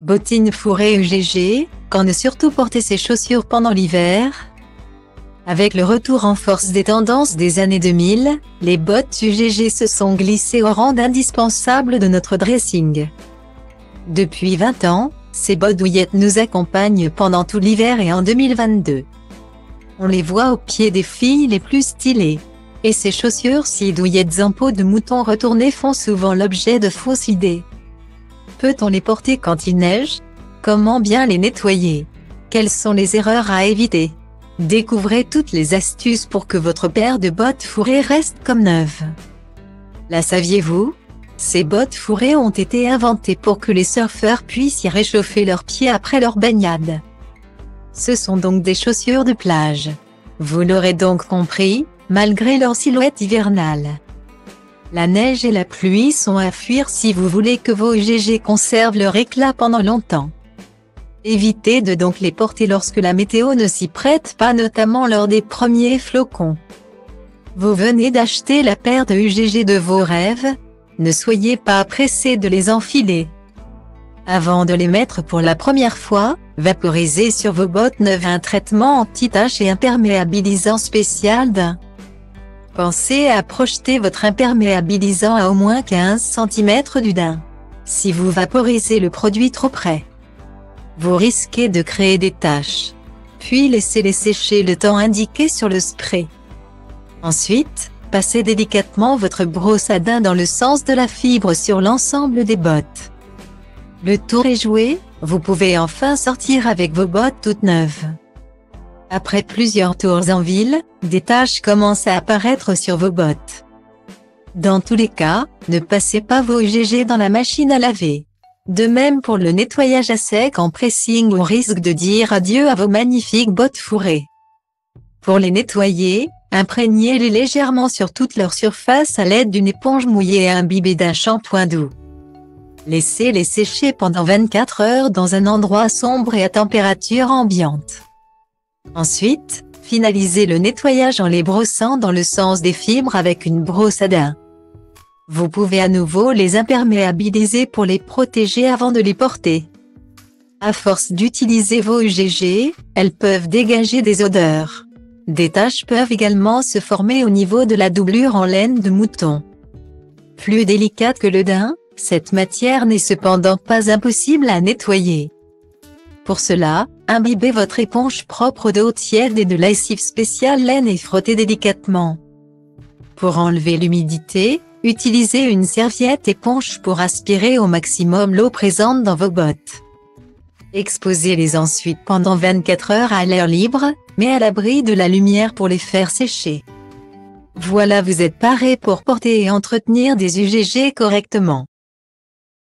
Bottines fourrées UGG, quand ne surtout porter ses chaussures pendant l'hiver Avec le retour en force des tendances des années 2000, les bottes UGG se sont glissées au rang d'indispensables de notre dressing. Depuis 20 ans, ces bottes douillettes nous accompagnent pendant tout l'hiver et en 2022. On les voit aux pieds des filles les plus stylées. Et ces chaussures si douillettes en peau de mouton retournées font souvent l'objet de fausses idées. Peut-on les porter quand il neige? Comment bien les nettoyer? Quelles sont les erreurs à éviter? Découvrez toutes les astuces pour que votre paire de bottes fourrées reste comme neuve. La saviez-vous? Ces bottes fourrées ont été inventées pour que les surfeurs puissent y réchauffer leurs pieds après leur baignade. Ce sont donc des chaussures de plage. Vous l'aurez donc compris, malgré leur silhouette hivernale. La neige et la pluie sont à fuir si vous voulez que vos GG conservent leur éclat pendant longtemps. Évitez de donc les porter lorsque la météo ne s'y prête pas notamment lors des premiers flocons. Vous venez d'acheter la paire de UGG de vos rêves, ne soyez pas pressé de les enfiler. Avant de les mettre pour la première fois, vaporisez sur vos bottes neuves un traitement anti-tache et imperméabilisant spécial d'un Pensez à projeter votre imperméabilisant à au moins 15 cm du daim. Si vous vaporisez le produit trop près, vous risquez de créer des taches. Puis laissez-les sécher le temps indiqué sur le spray. Ensuite, passez délicatement votre brosse à daim dans le sens de la fibre sur l'ensemble des bottes. Le tour est joué, vous pouvez enfin sortir avec vos bottes toutes neuves. Après plusieurs tours en ville, des taches commencent à apparaître sur vos bottes. Dans tous les cas, ne passez pas vos GG dans la machine à laver. De même pour le nettoyage à sec en pressing on risque de dire adieu à vos magnifiques bottes fourrées. Pour les nettoyer, imprégnez-les légèrement sur toute leur surface à l'aide d'une éponge mouillée et imbibée d'un shampoing doux. Laissez-les sécher pendant 24 heures dans un endroit sombre et à température ambiante. Ensuite, finalisez le nettoyage en les brossant dans le sens des fibres avec une brosse à dents. Vous pouvez à nouveau les imperméabiliser pour les protéger avant de les porter. À force d'utiliser vos UGG, elles peuvent dégager des odeurs. Des taches peuvent également se former au niveau de la doublure en laine de mouton. Plus délicate que le daim, cette matière n'est cependant pas impossible à nettoyer. Pour cela, imbibez votre éponge propre d'eau tiède et de lessive spéciale laine et frottez délicatement. Pour enlever l'humidité, utilisez une serviette éponge pour aspirer au maximum l'eau présente dans vos bottes. Exposez-les ensuite pendant 24 heures à l'air libre, mais à l'abri de la lumière pour les faire sécher. Voilà vous êtes paré pour porter et entretenir des UGG correctement.